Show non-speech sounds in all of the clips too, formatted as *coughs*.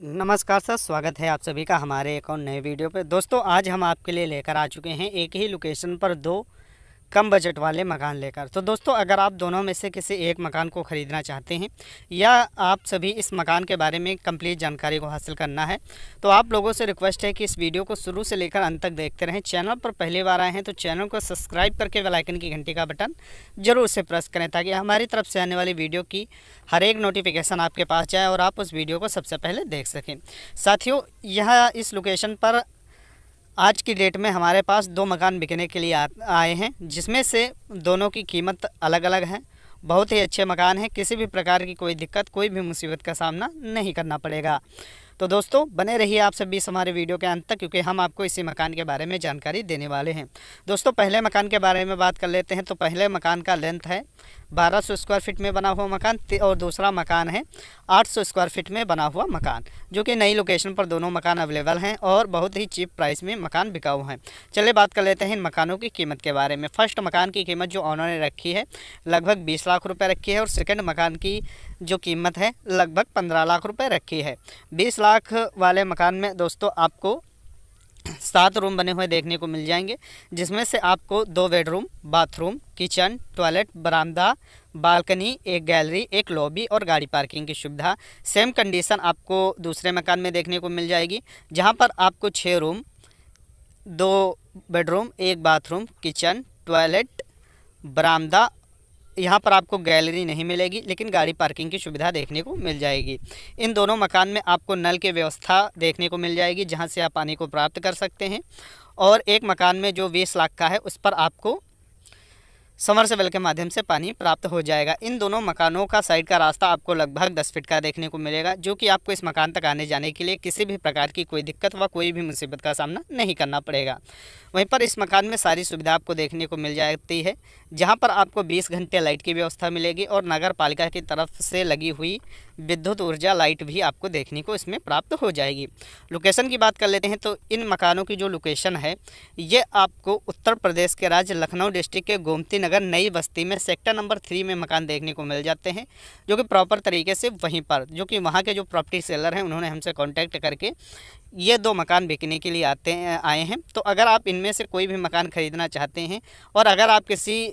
नमस्कार सर, स्वागत है आप सभी का हमारे एक और नए वीडियो पे। दोस्तों, आज हम आपके लिए लेकर आ चुके हैं एक ही लोकेशन पर दो कम बजट वाले मकान लेकर। तो दोस्तों, अगर आप दोनों में से किसी एक मकान को ख़रीदना चाहते हैं, या आप सभी इस मकान के बारे में कंप्लीट जानकारी को हासिल करना है तो आप लोगों से रिक्वेस्ट है कि इस वीडियो को शुरू से लेकर अंत तक देखते रहें। चैनल पर पहली बार आए हैं तो चैनल को सब्सक्राइब करके वेलाइकन की घंटी का बटन ज़रूर से प्रेस करें, ताकि हमारी तरफ़ से आने वाली वीडियो की हर एक नोटिफिकेशन आपके पास जाए और आप उस वीडियो को सबसे पहले देख सकें। साथियों, यह इस लोकेशन पर आज की डेट में हमारे पास दो मकान बिकने के लिए आए हैं, जिसमें से दोनों की कीमत अलग अलग है। बहुत ही अच्छे मकान हैं, किसी भी प्रकार की कोई दिक्कत, कोई भी मुसीबत का सामना नहीं करना पड़ेगा। तो दोस्तों, बने रहिए आप सभी इस हमारे वीडियो के अंत तक, क्योंकि हम आपको इसी मकान के बारे में जानकारी देने वाले हैं। दोस्तों, पहले मकान के बारे में बात कर लेते हैं। तो पहले मकान का लेंथ है 1200 स्क्वायर फीट में बना हुआ मकान और दूसरा मकान है 800 स्क्वायर फीट में बना हुआ मकान, जो कि नई लोकेशन पर दोनों मकान अवेलेबल हैं और बहुत ही चीप प्राइस में मकान बिका हुआ है। चलिए बात कर लेते हैं इन मकानों की कीमत के बारे में। फ़र्स्ट मकान की कीमत जो ऑनर ने रखी है, लगभग बीस लाख रुपये रखी है और सेकेंड मकान की जो कीमत है, लगभग पंद्रह लाख रुपये रखी है। बीस लाख वाले मकान में दोस्तों आपको सात रूम बने हुए देखने को मिल जाएँगे, जिसमें से आपको दो बेडरूम, बाथरूम, किचन, टॉयलेट, बरामदा, बालकनी, एक गैलरी, एक लॉबी और गाड़ी पार्किंग की सुविधा। सेम कंडीशन आपको दूसरे मकान में देखने को मिल जाएगी, जहाँ पर आपको छः रूम, दो बेडरूम, एक बाथरूम, किचन, टॉयलेट, बरामदा यहाँ पर आपको गैलरी नहीं मिलेगी, लेकिन गाड़ी पार्किंग की सुविधा देखने को मिल जाएगी। इन दोनों मकान में आपको नल की व्यवस्था देखने को मिल जाएगी, जहाँ से आप पानी को प्राप्त कर सकते हैं। और एक मकान में जो बीस लाख का है, उस पर आपको समरसेबल के माध्यम से पानी प्राप्त हो जाएगा। इन दोनों मकानों का साइड का रास्ता आपको लगभग 10 फीट का देखने को मिलेगा, जो कि आपको इस मकान तक आने जाने के लिए किसी भी प्रकार की कोई दिक्कत व कोई भी मुसीबत का सामना नहीं करना पड़ेगा। वहीं पर इस मकान में सारी सुविधा आपको देखने को मिल जाती है, जहाँ पर आपको बीस घंटे लाइट की व्यवस्था मिलेगी और नगर पालिका की तरफ़ से लगी हुई विद्युत ऊर्जा लाइट भी आपको देखने को इसमें प्राप्त हो जाएगी। लोकेशन की बात कर लेते हैं तो इन मकानों की जो लोकेशन है, ये आपको उत्तर प्रदेश के राज्य लखनऊ डिस्ट्रिक्ट के गोमती नगर नई बस्ती में सेक्टर नंबर थ्री में मकान देखने को मिल जाते हैं, जो कि प्रॉपर तरीके से वहीं पर, जो कि वहाँ के जो प्रॉपर्टी सेलर हैं, उन्होंने हमसे कॉन्टैक्ट करके ये दो मकान बिकने के लिए आते हैं आए हैं। तो अगर आप इनमें से कोई भी मकान ख़रीदना चाहते हैं और अगर आप किसी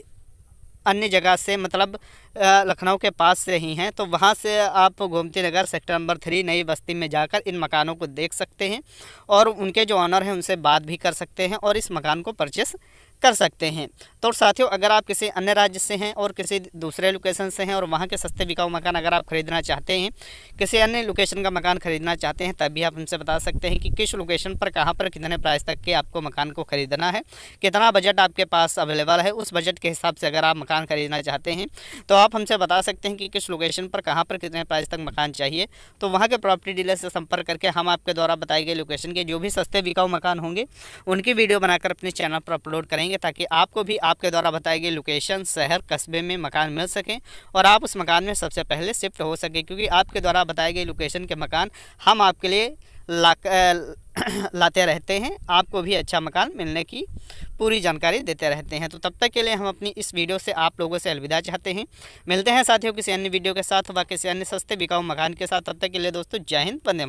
अन्य जगह से मतलब लखनऊ के पास से ही हैं तो वहाँ से आप Gomti Nagar sector number three Nai Basti में जाकर इन मकानों को देख सकते हैं और उनके जो ऑनर हैं उनसे बात भी कर सकते हैं और इस मकान को परचेस कर सकते हैं। तो साथियों, अगर आप किसी अन्य राज्य से हैं और किसी दूसरे लोकेशन से हैं और वहाँ के सस्ते बिकाऊ मकान अगर आप ख़रीदना चाहते हैं, किसी अन्य लोकेशन का मकान ख़रीदना चाहते हैं, तब भी आप हमसे बता सकते हैं कि किस लोकेशन पर, कहाँ पर, कितने प्राइस तक के आपको मकान को ख़रीदना है, कितना बजट आपके पास अवेलेबल है, उस बजट के हिसाब से अगर आप मकान ख़रीदना चाहते हैं तो आप हमसे बता सकते हैं कि किस लोकेशन पर कहाँ पर कितने प्राइस तक मकान चाहिए। तो वहाँ के प्रॉपर्टी डीलर से संपर्क करके हम आपके द्वारा बताई गई लोकेशन के जो भी सस्ते बिकाऊ मकान होंगे, उनकी वीडियो बनाकर अपने चैनल पर अपलोड करेंगे ताकि आपको भी आपके द्वारा बताई गई लोकेशन शहर, कस्बे में मकान मिल सकें और आप उस मकान में सबसे पहले शिफ्ट हो सके, क्योंकि आपके द्वारा बताई गई लोकेशन के मकान हम आपके लिए *coughs* लाते रहते हैं। आपको भी अच्छा मकान मिलने की पूरी जानकारी देते रहते हैं। तो तब तक के लिए हम अपनी इस वीडियो से आप लोगों से अलविदा चाहते हैं। मिलते हैं साथियों किसी अन्य वीडियो के साथ व किसी अन्य सस्ते बिकाऊ मकान के साथ। तब तक के लिए दोस्तों, जय हिंद बंदे